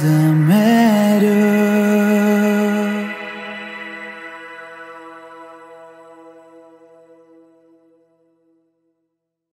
the man.